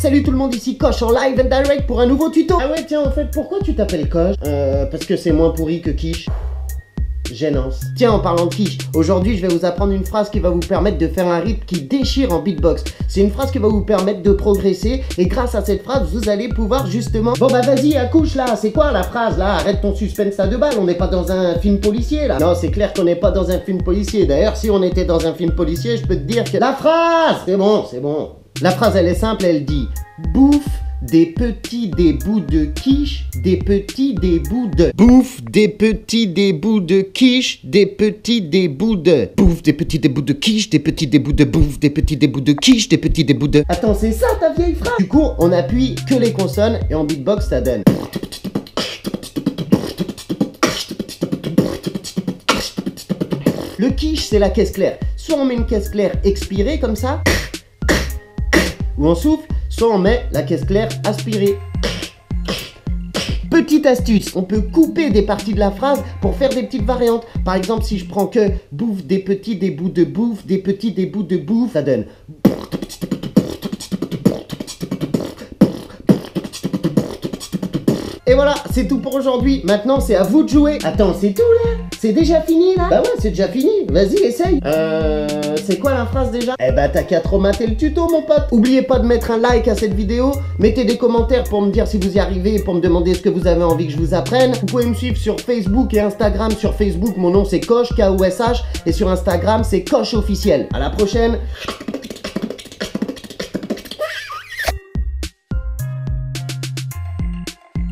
Salut tout le monde, ici Coche en live and direct pour un nouveau tuto Ah ouais tiens en fait pourquoi tu t'appelles Coche Euh parce que c'est moins pourri que Quiche Gênance. Tiens, en parlant de quiche, aujourd'hui je vais vous apprendre une phrase qui va vous permettre de faire un rythme qui déchire en beatbox. C'est une phrase qui va vous permettre de progresser et grâce à cette phrase, vous allez pouvoir justement... Bon bah vas-y, accouche là, c'est quoi la phrase là? Arrête ton suspense à deux balles, on n'est pas dans un film policier là. Non, c'est clair qu'on n'est pas dans un film policier. D'ailleurs, si on était dans un film policier, je peux te dire que... La phrase C'est bon, c'est bon. La phrase elle est simple, elle dit bouffe des petits des bouts de quiche, des petits des bouts de bouffe des petits des bouts de quiche, des petits des bouts de bouffe des petits des bouts de quiche, des petits des bouts de bouffe, des petits des bouts de quiche, des petits des bouts de Attends, c'est ça ta vieille phrase? Du coup, on appuie que les consonnes et en beatbox ça donne. Le quiche, c'est la caisse claire. Soit on met une caisse claire expirée comme ça, ou on souffle, soit on met la caisse claire aspirée. Petite astuce, on peut couper des parties de la phrase pour faire des petites variantes. Par exemple, si je prends que bouffe des petits des bouts de bouffe, des petits des bouts de bouffe, ça donne. Et voilà, c'est tout pour aujourd'hui. Maintenant, c'est à vous de jouer. Attends, c'est tout là? C'est déjà fini là? Bah ouais, c'est déjà fini. Vas-y, essaye. Euh, c'est quoi la phrase déjà? Eh bah t'as qu'à trop mater le tuto, mon pote. Oubliez pas de mettre un like à cette vidéo. Mettez des commentaires pour me dire si vous y arrivez pour me demander ce que vous avez envie que je vous apprenne. Vous pouvez me suivre sur Facebook et Instagram. Sur Facebook, mon nom c'est Kosh, K-O-S-H. Et sur Instagram, c'est Kosh officiel. À la prochaine.